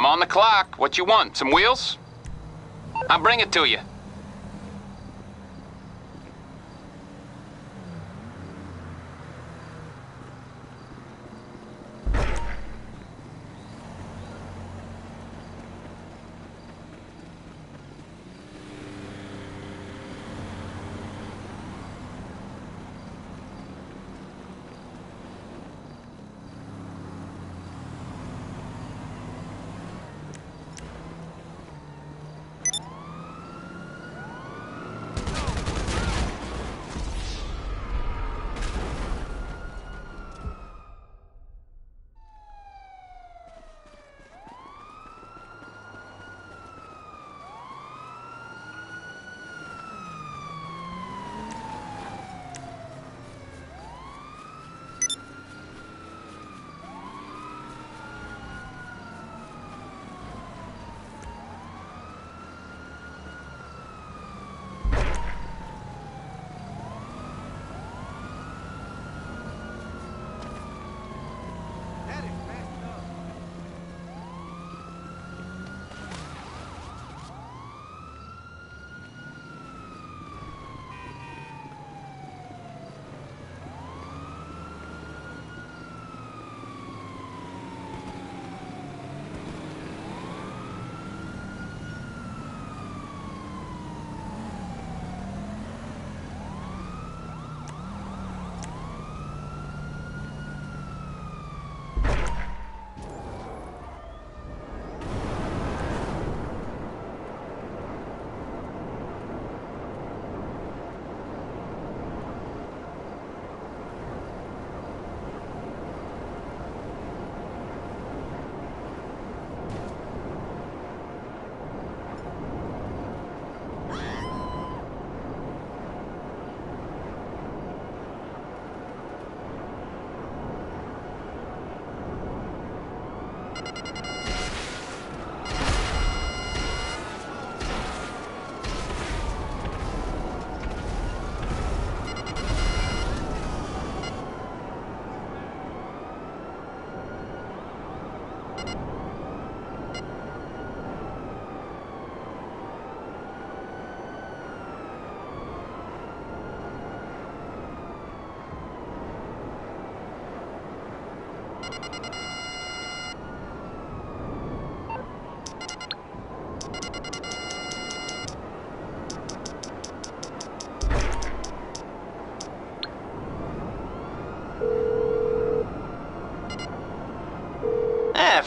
I'm on the clock. What you want? Some wheels? I'll bring it to you.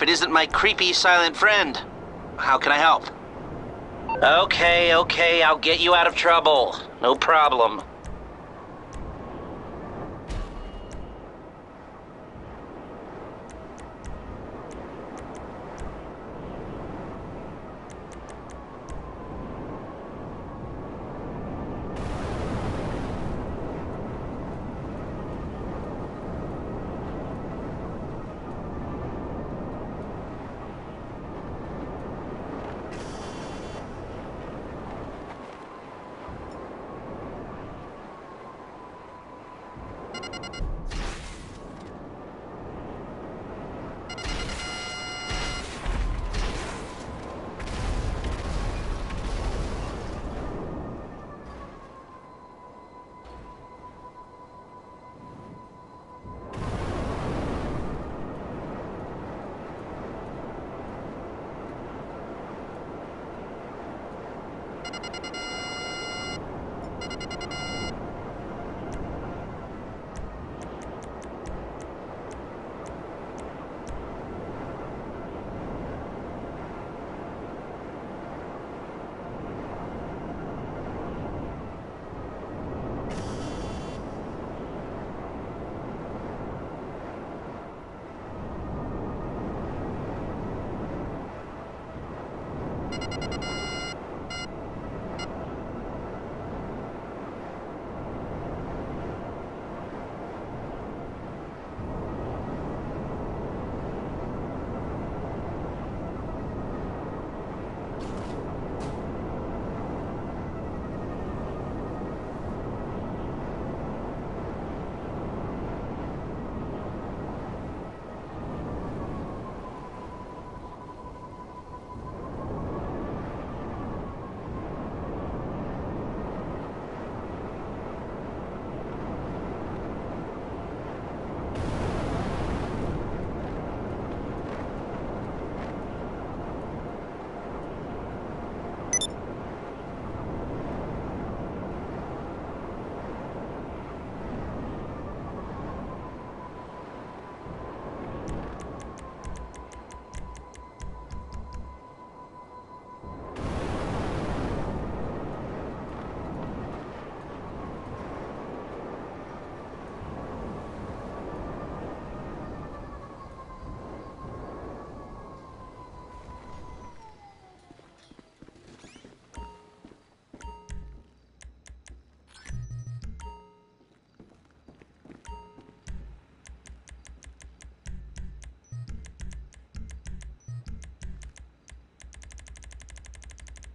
It isn't my creepy silent friend. How can I help? Okay, okay, I'll get you out of trouble. No problem.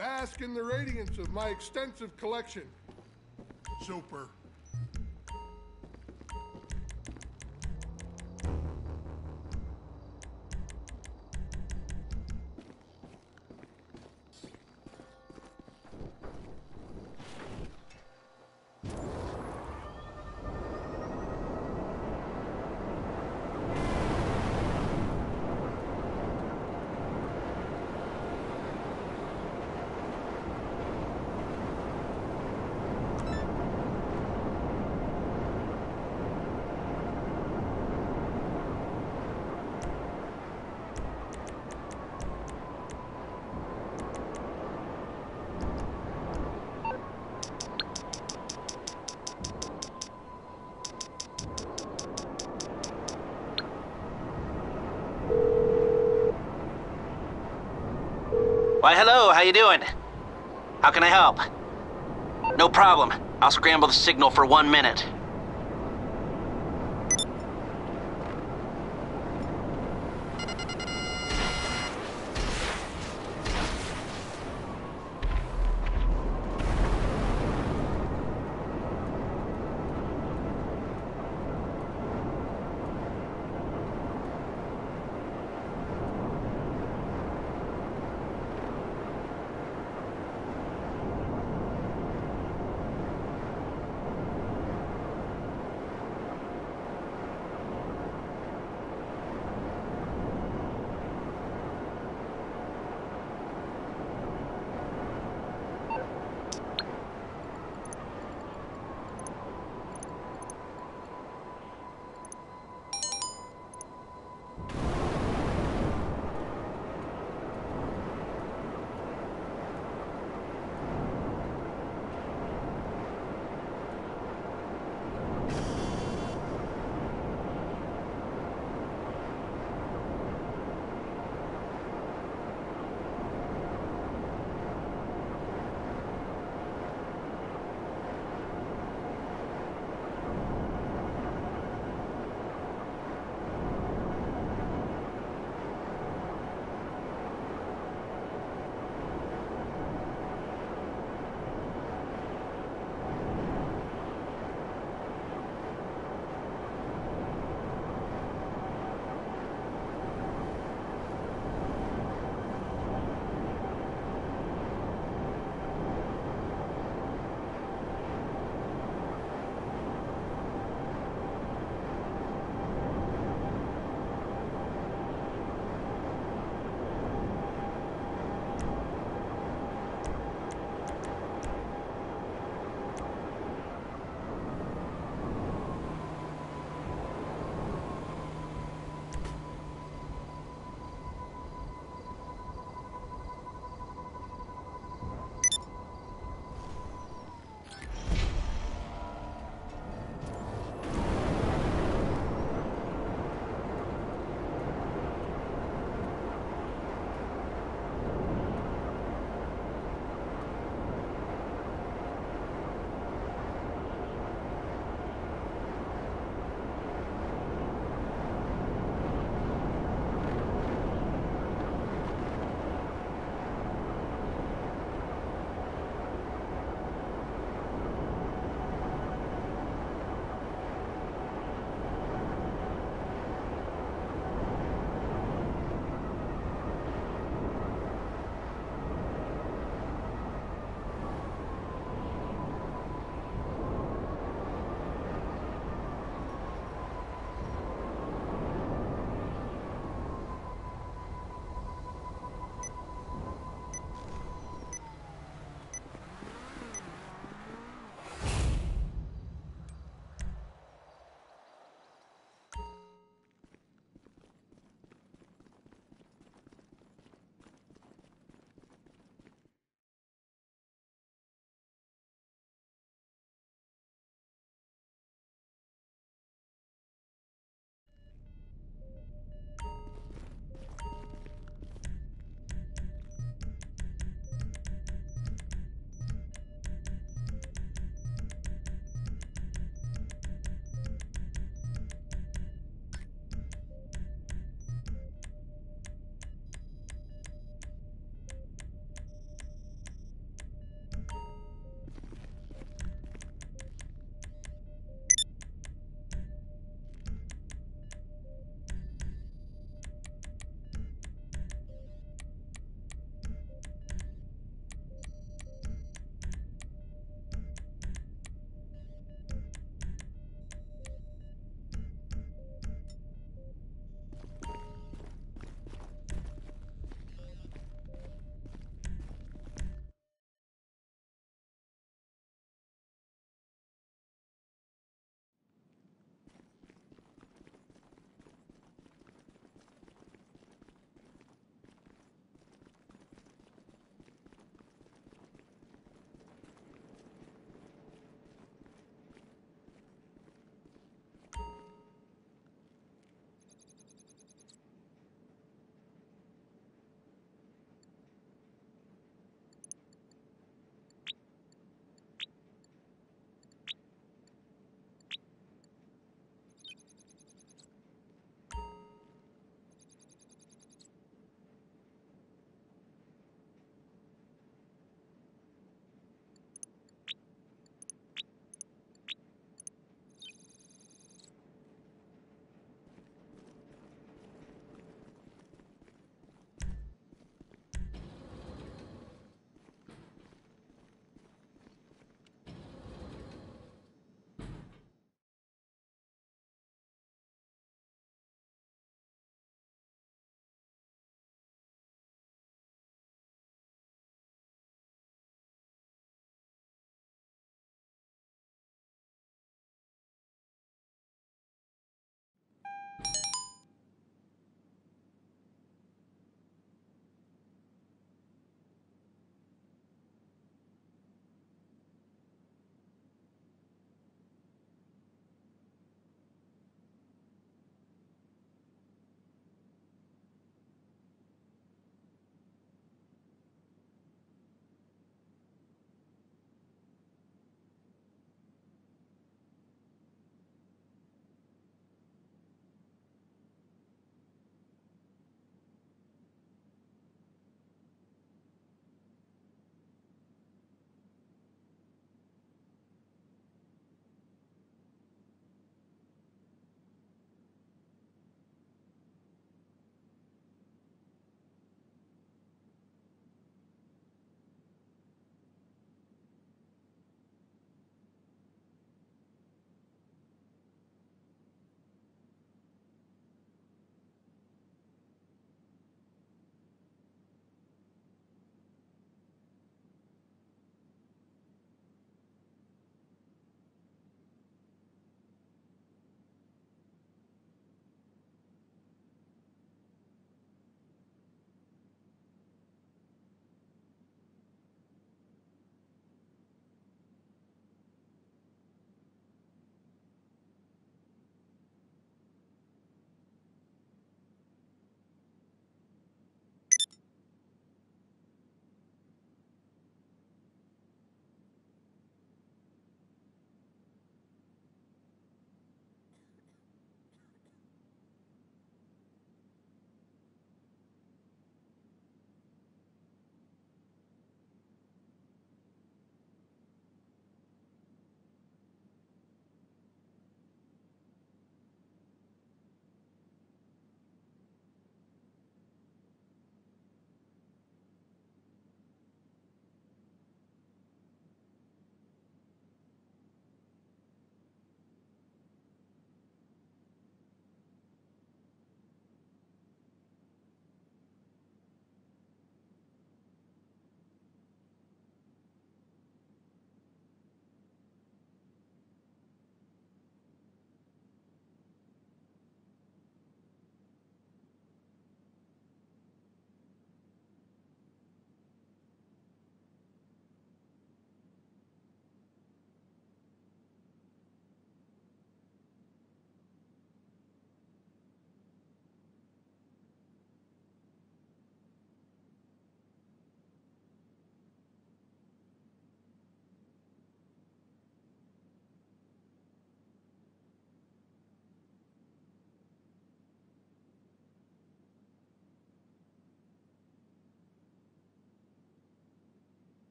Bask in the radiance of my extensive collection. Super. Why, hello, how you doing? How can I help? No problem. I'll scramble the signal for one minute.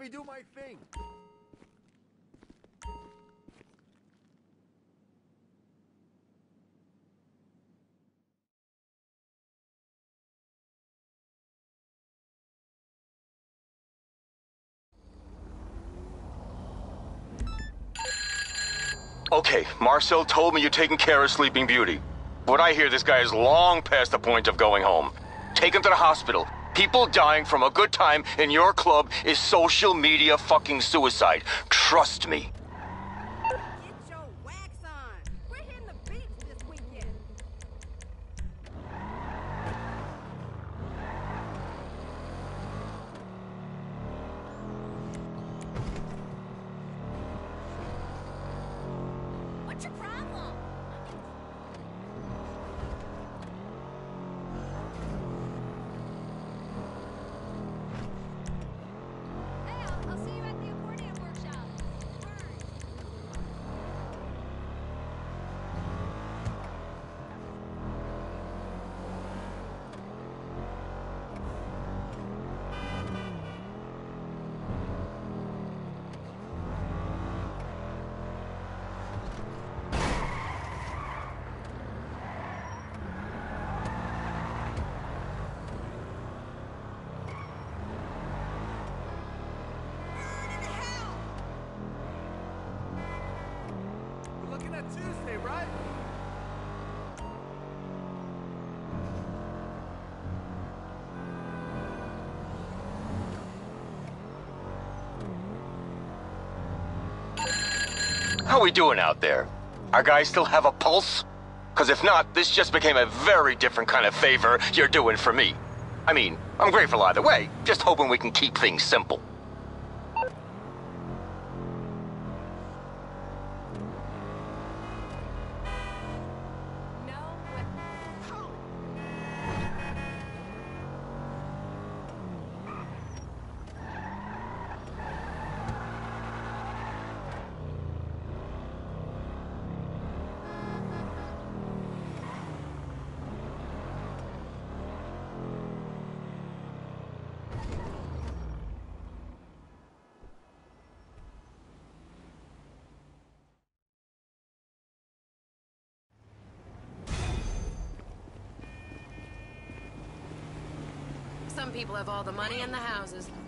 Let me do my thing. Okay, Marcel told me you're taking care of Sleeping Beauty. But I hear this guy is long past the point of going home. Take him to the hospital. People dying from a good time in your club is social media fucking suicide. Trust me. Get your wax on. We're hitting the beach this weekend. What's your problem? Hey, I'll, I'll see you at the accordion workshop. Word. We're looking at Tuesday, right? How we doing out there? Our guys still have a pulse? Because if not, this just became a very different kind of favor you're doing for me. I mean, I'm grateful either way, just hoping we can keep things simple. People have all the money and the houses.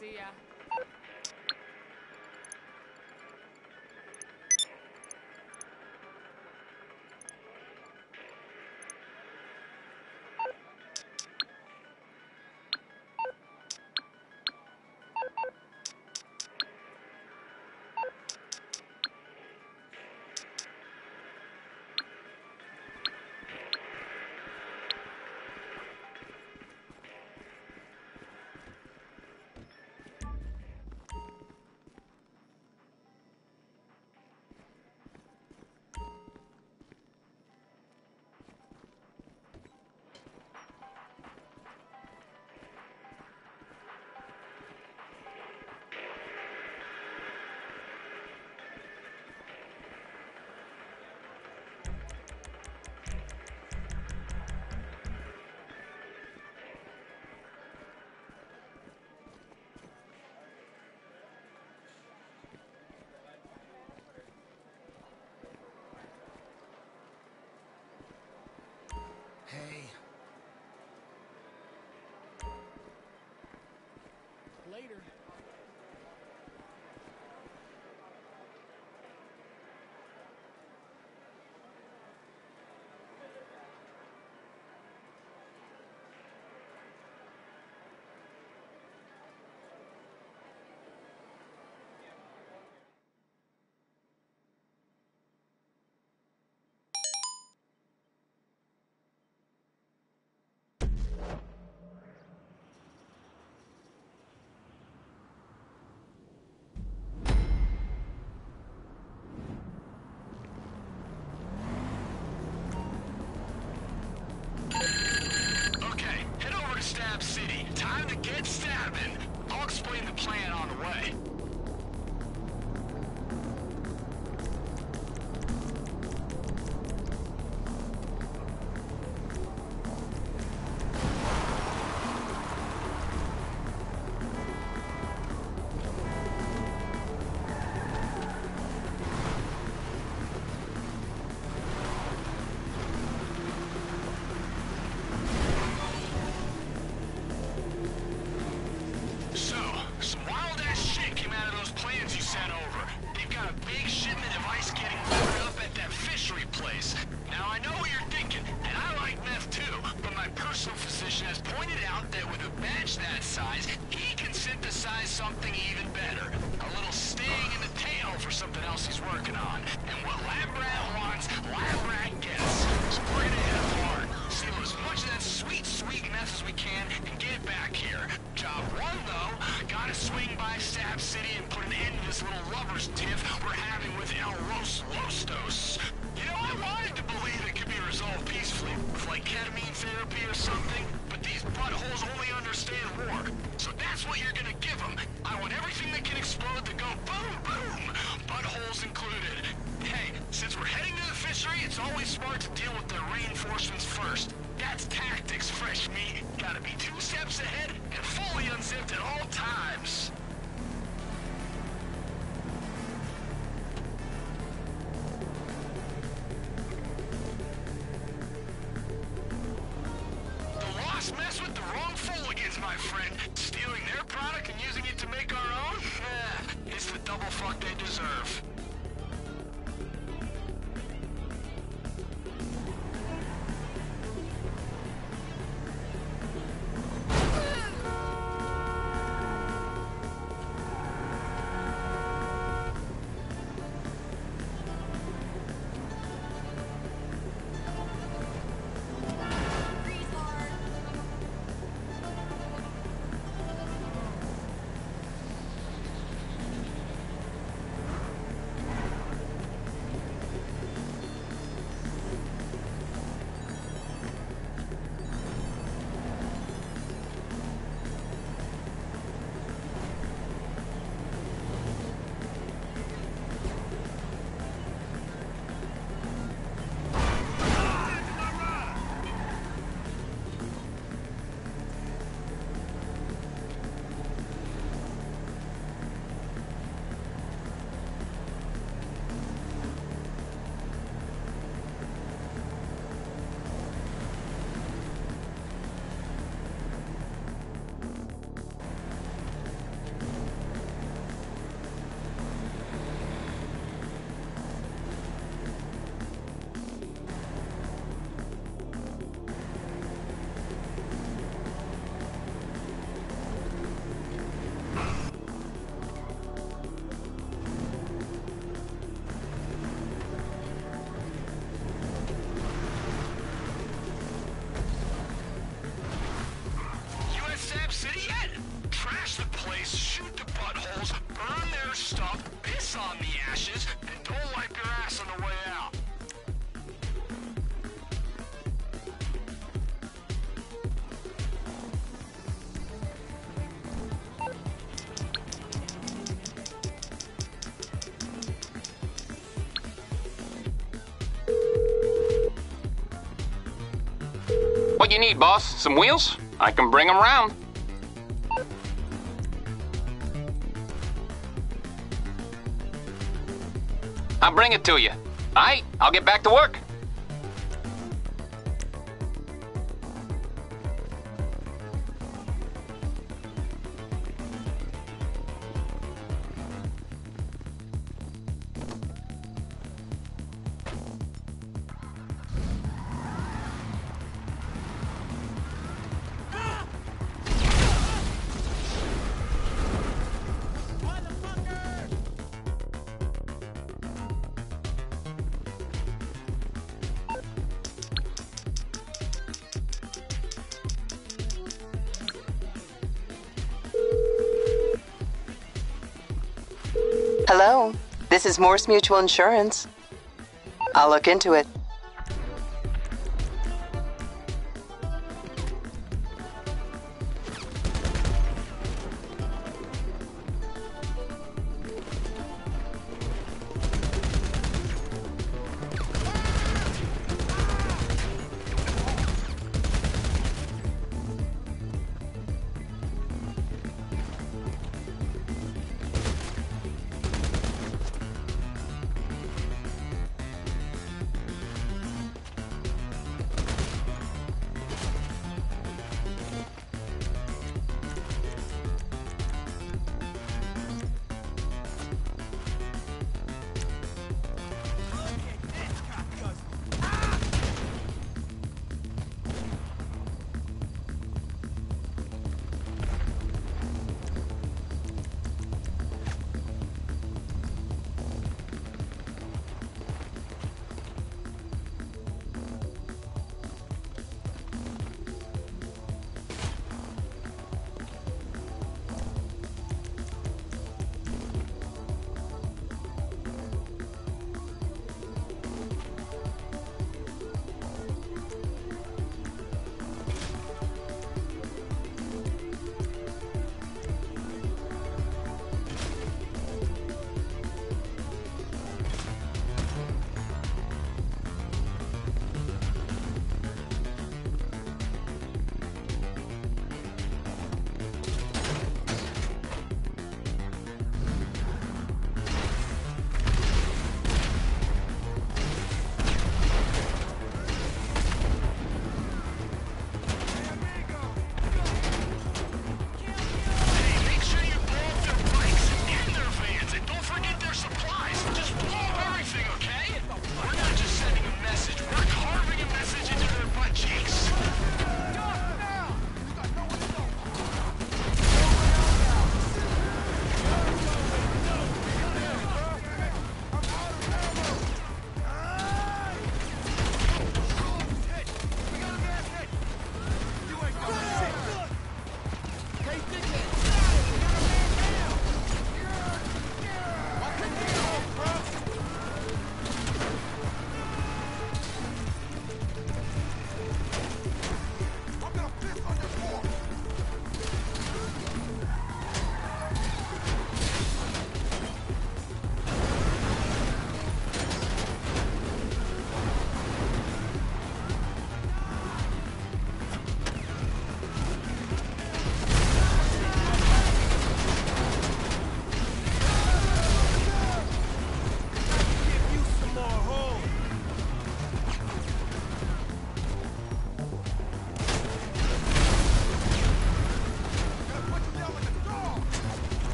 See ya. later. Hey, since we're heading to the fishery, it's always smart to deal with the reinforcements first. That's tactics, fresh meat. Gotta be two steps ahead and fully unzipped at all times. You need, boss? Some wheels? I can bring them round. I'll bring it to you. All right, I'll get back to work. Is Mors Mutual Insurance. I'll look into it.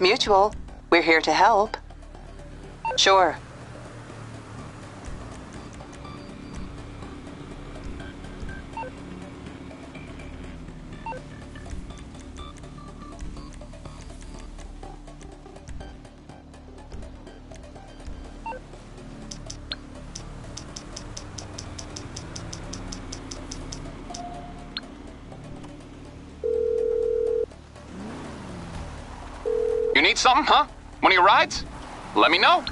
Mutual. We're here to help. Sure. Need something, huh? One of your rides? Let me know.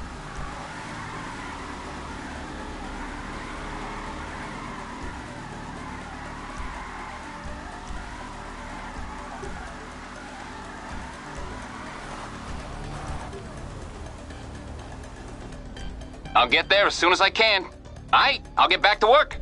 I'll get there as soon as I can. Aight, I'll get back to work.